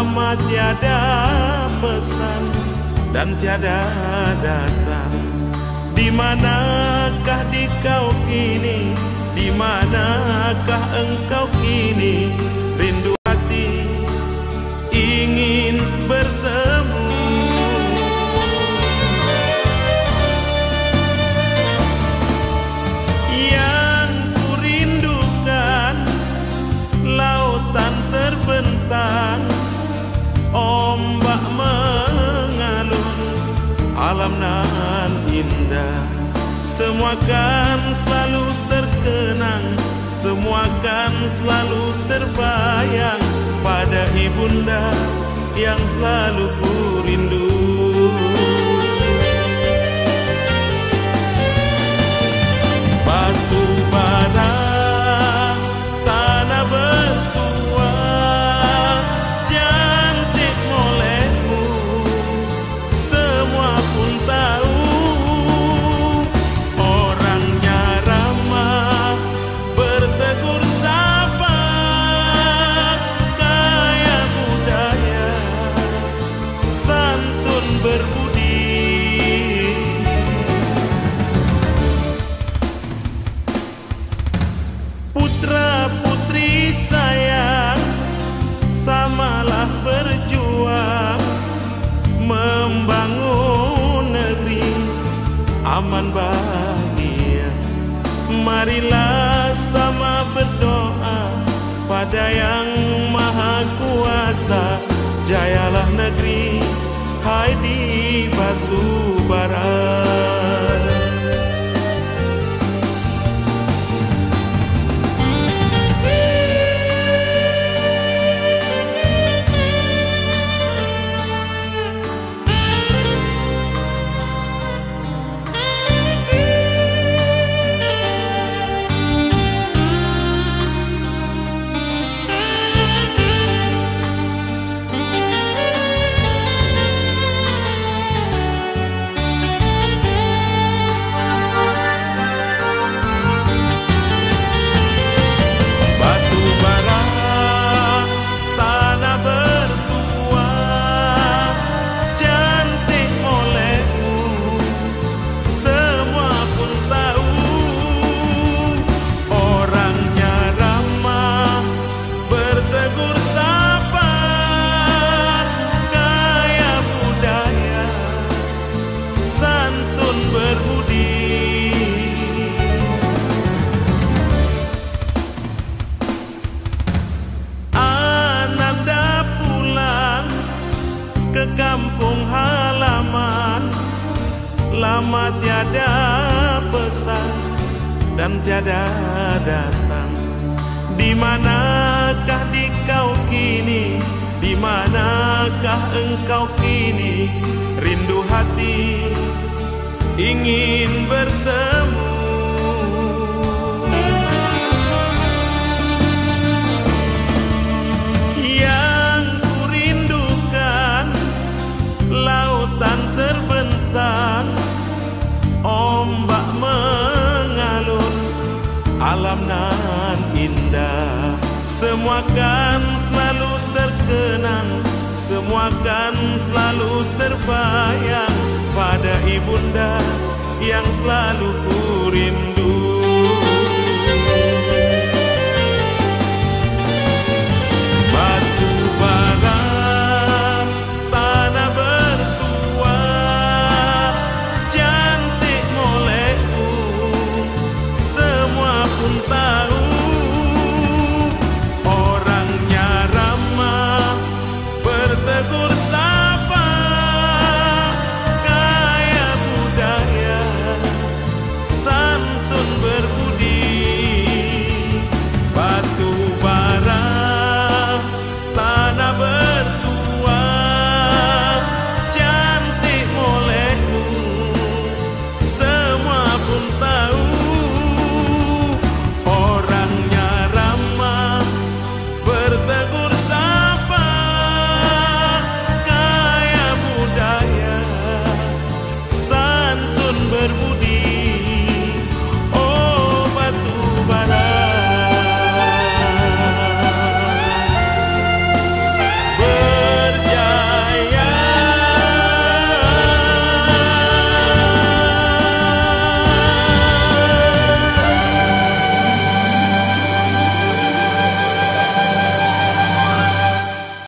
Lama tiada pesan dan tiada datang Di manakah di kau kini Alam nan indah. Semua kan selalu terkenang Semua kan selalu terbayang Pada ibunda yang selalu ku rindu Bahagia. Marilah sama berdoa Pada yang maha kuasa. Jayalah negeri Hai di batu Lama tiada pesan dan tiada datang. Di manakah di kau kini? Di manakah engkau kini? Rindu hati ingin bertemu. Yang kurindukan Lautan Alam nan indah. Semua kan selalu terkenang. Semua kan selalu terbayang Pada ibunda yang selalu ku Somebody